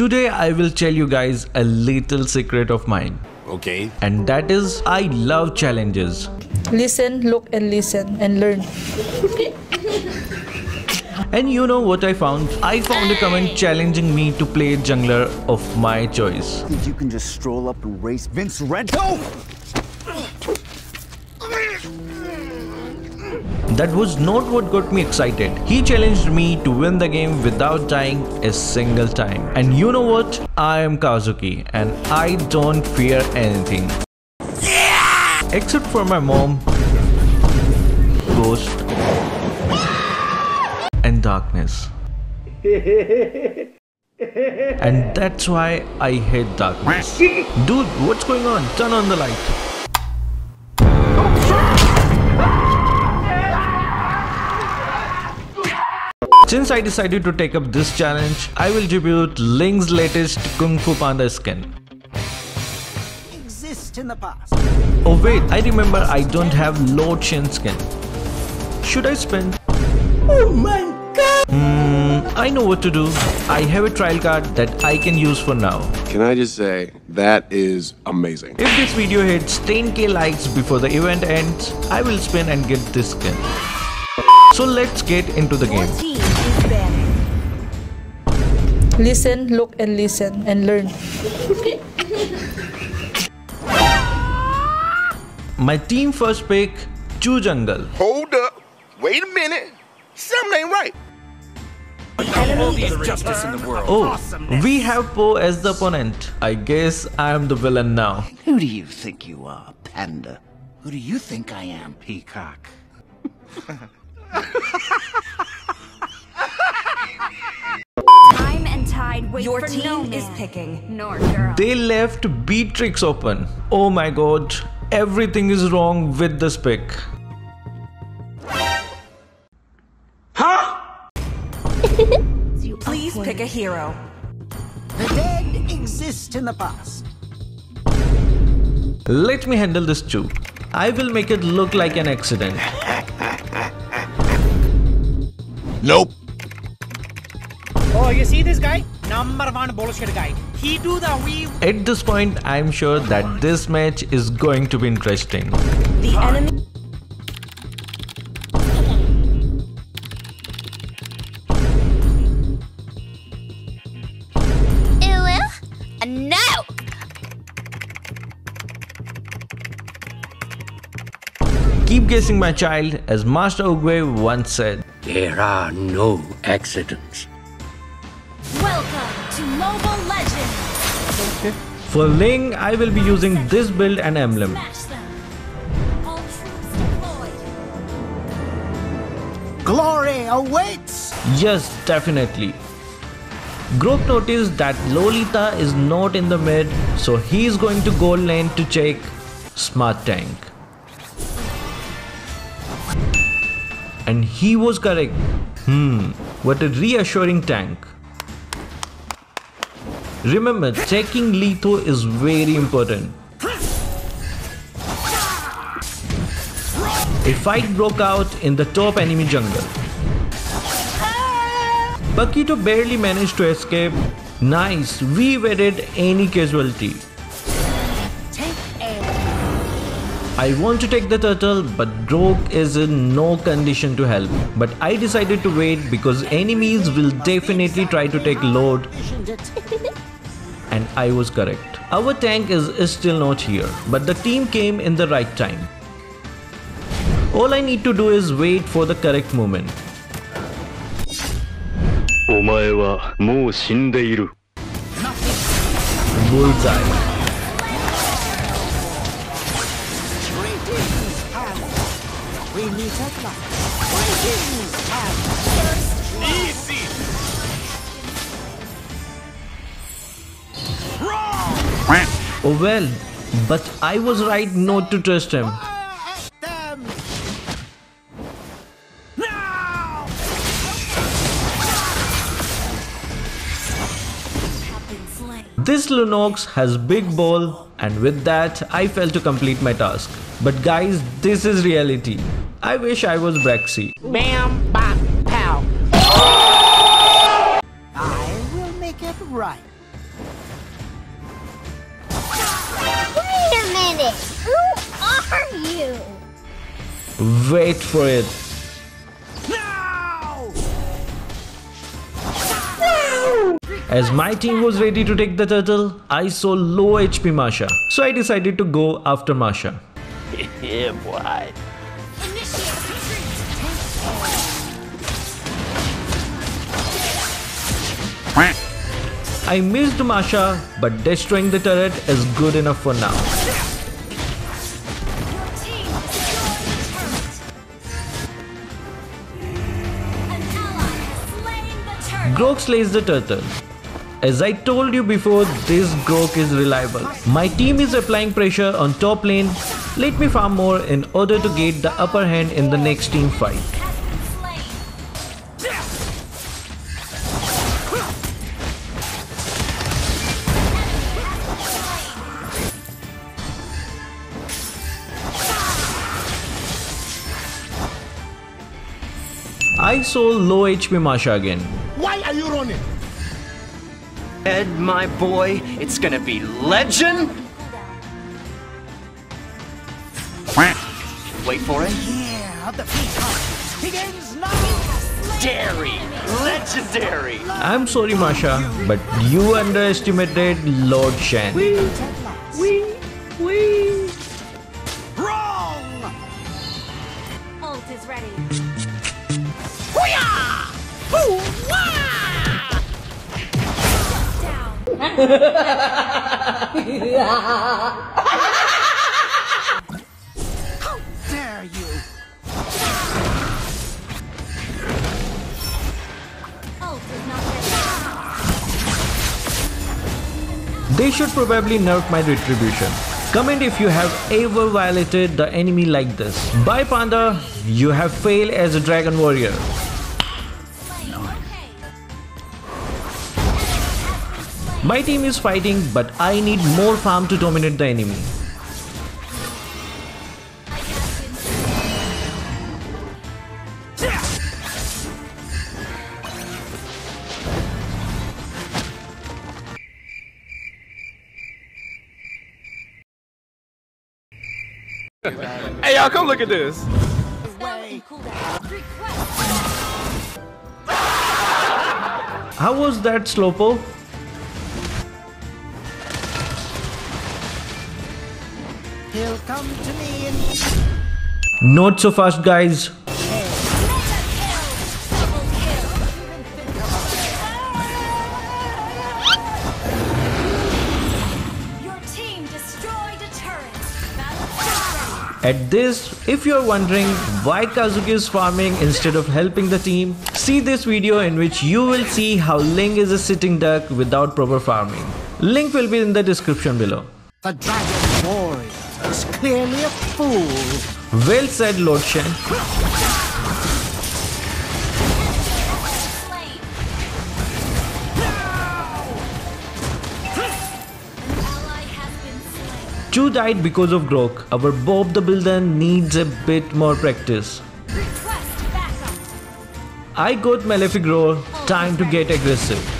Today I will tell you guys a little secret of mine. Okay. And that is I love challenges. Listen, look, and listen, and learn. And you know what I found? I found a comment challenging me to play jungler of my choice. You can just stroll up and race Vince Rento? That was not what got me excited. He challenged me to win the game without dying a single time. And you know what? I am Kazuki and I don't fear anything. Yeah! Except for my mom, ghost, and darkness. and that's why I hate darkness. Dude, what's going on? Turn on the light. Since I decided to take up this challenge, I will debut Ling's latest Kung Fu Panda skin. Exist in the past. Oh wait, I remember I don't have Lord Shen skin. Should I spend? Oh my god! Hmm, I know what to do. I have a trial card that I can use for now. Can I just say, that is amazing. If this video hits 10k likes before the event ends, I will spin and get this skin. So let's get into the game. Listen, look, and listen, and learn. My team first pick, Chu Jungle. Hold up. Wait a minute. Something ain't right. Oh, we have Po as the opponent. I guess I am the villain now. Who do you think you are, Panda? Who do you think I am, Peacock? Your for team no is picking. Nor girl. They left Beatrix open. Oh my god, everything is wrong with this pick. Huh? Please pick a hero. The dead exist in the past. Let me handle this too. I will make it look like an accident. Nope. Oh, you see this guy? Number one bullshit guy. He do the weave. At this point, I'm sure that this match is going to be interesting. The enemy. Uh, no. Keep guessing my child, as Master Oogway once said. There are no accidents. Welcome to Mobile Legends. For Ling, I will be using this build and emblem. Smash them. All troops deployed. Glory awaits! Yes, definitely. Grock noticed that Lolita is not in the mid, so he is going to gold lane to check Smart Tank. And he was correct. Hmm, what a reassuring tank. Remember, checking Letho is very important. A fight broke out in the top enemy jungle. Paquito barely managed to escape. Nice, we evaded any casualty. I want to take the turtle, but Grock is in no condition to help. But I decided to wait because enemies will definitely try to take Lord. And I was correct. Our tank is, is still not here, but the team came in the right time. All I need to do is wait for the correct moment. お前はもう死んでいる。 Bullseye. Greetings, Panda. We meet at last. Oh well, but I was right not to trust him. This Lunox has big ball and with that I failed to complete my task. But guys, this is reality. I wish I was Braxy. Bam, are you? Wait for it. As my team was ready to take the turtle, I saw low HP Masha. So I decided to go after Masha. yeah, boy. I missed Masha, but destroying the turret is good enough for now. Grock slays the turtle. As I told you before, this Grock is reliable. My team is applying pressure on top lane. Let me farm more in order to get the upper hand in the next team fight. I saw low HP Masha again. Why are you running? Ed, my boy, it's gonna be legend. Wait for it. Yeah, the peacock begins now. Dairy, legendary. I'm sorry Masha, but you underestimated Lord Shen. Wrong. Ult is ready. Down. Dare you? They should probably nerf my retribution. Comment if you have ever violated the enemy like this. Bye Panda, you have failed as a dragon warrior. My team is fighting, but I need more farm to dominate the enemy. I have been slain. Hey, y'all, come look at this. Spell cooldown. Request. How was that, Slopo? He'll come to me and Not so fast, guys. Mega kill. Double kill. Your team destroyed a turret. Battle At this, if you're wondering why Kazuki is farming instead of helping the team, see this video in which you will see how Ling is a sitting duck without proper farming. Link will be in the description below. Clearly a fool. Well said, Lord Shen. slain. An ally has been slain. Two died because of Grock. Our Bob the Builder needs a bit more practice. I got Malefic Roar, time to get aggressive.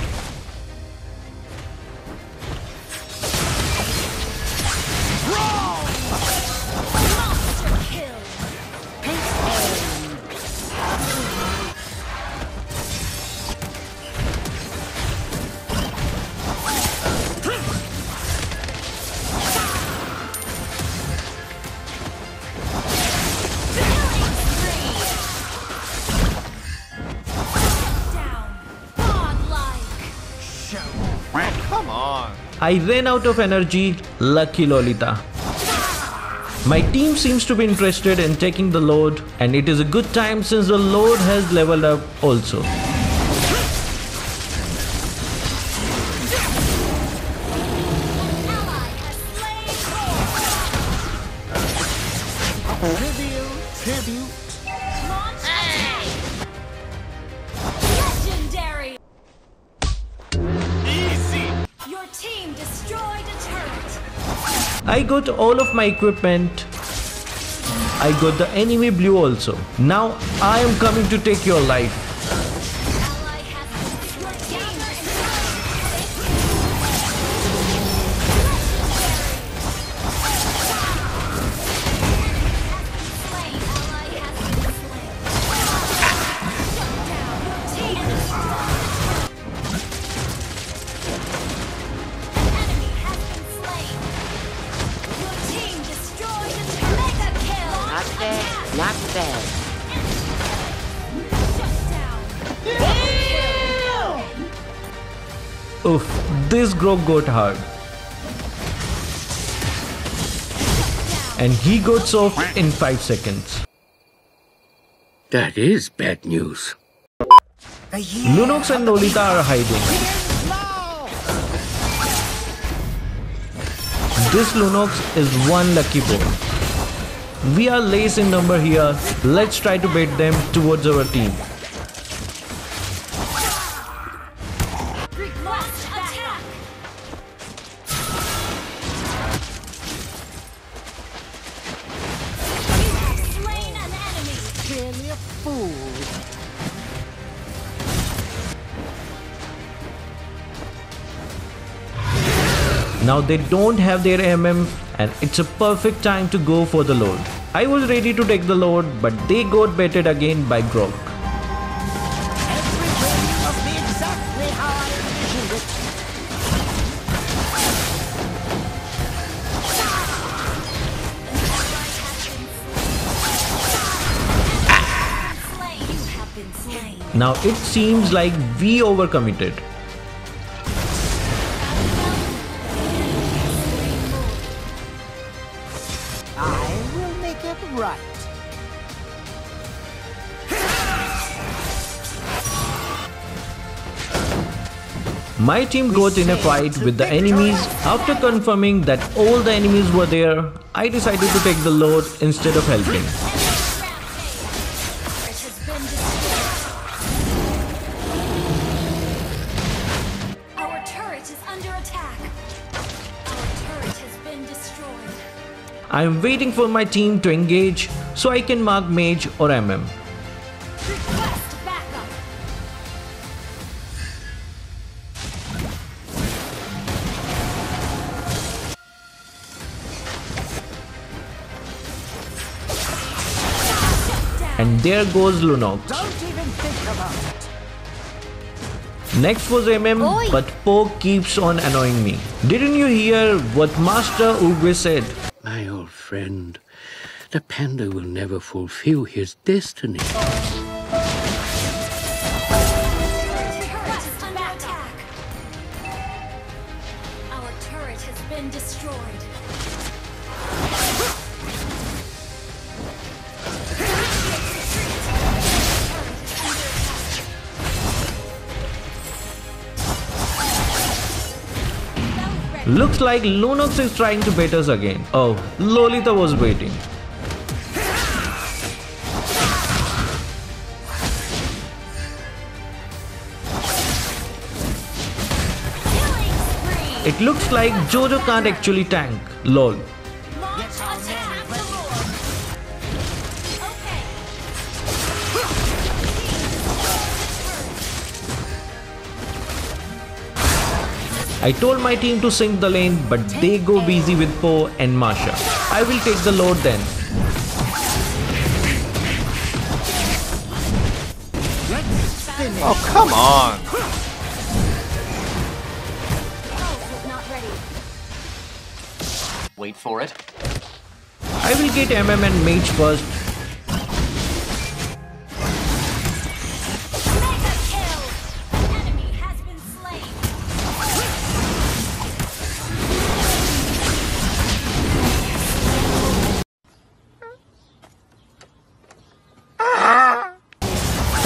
I ran out of energy, lucky Lolita. My team seems to be interested in taking the Lord and it is a good time since the Lord has leveled up also. Tribute. Team destroyed a turret. I got all of my equipment. I got the enemy blue also. Now I am coming to take your life. This Grock got hard. And he got soft in 5 seconds. That is bad news. Lunox and Lolita are hiding. This Lunox is one lucky boy. We are less in number here. Let's try to bait them towards our team. Now they don't have their MM and it's a perfect time to go for the Lord. I was ready to take the Lord but they got baited again by Grock. Everything must be exactly how I envisioned it. Slain. You have been slain. Now it seems like we overcommitted. My team got in a fight with the enemies. After confirming that all the enemies were there, I decided to take the Lord instead of helping. Our turret is under attack. Our turret has been destroyed. I am waiting for my team to engage so I can mark Mage or MM. And there goes Lunox. Don't even think about it. Next was MM, but Poke keeps on annoying me. Didn't you hear what Master Oogway said? My old friend, the panda will never fulfill his destiny. Looks like Lunox is trying to bait us again. Oh, Lolita was waiting. It looks like Jojo can't actually tank. Lol. I told my team to sink the lane, but they go busy with Po and Masha. I will take the Lord then. Oh, come on. Pulse is not ready. Wait for it. I will get MM and Mage first.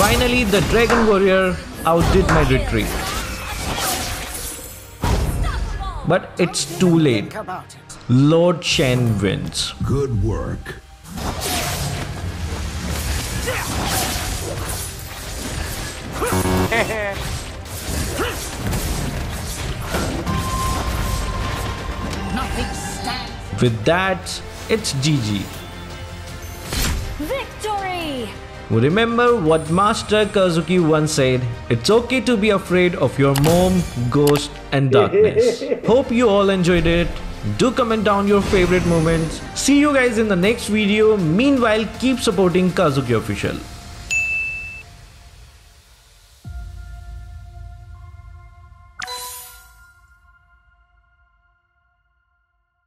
Finally, the Dragon Warrior outdid my retreat. But it's too late. Think about it. Lord Shen wins. Good work. With that, it's GG. Remember what Master Kazuki once said It's okay to be afraid of your mom, ghost, and darkness. Hope you all enjoyed it. Do comment down your favorite moments. See you guys in the next video. Meanwhile, keep supporting Kazuki Official.